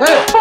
哎。